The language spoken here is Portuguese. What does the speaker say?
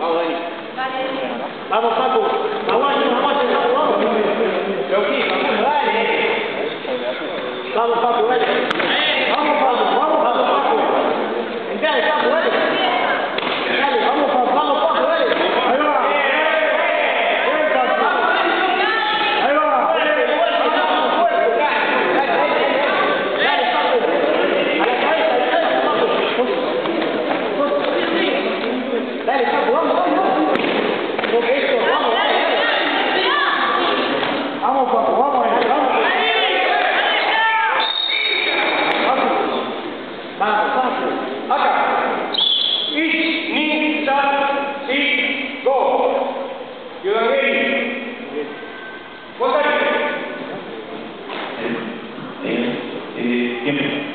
Aonde? Lá no saco. Eu Lá image.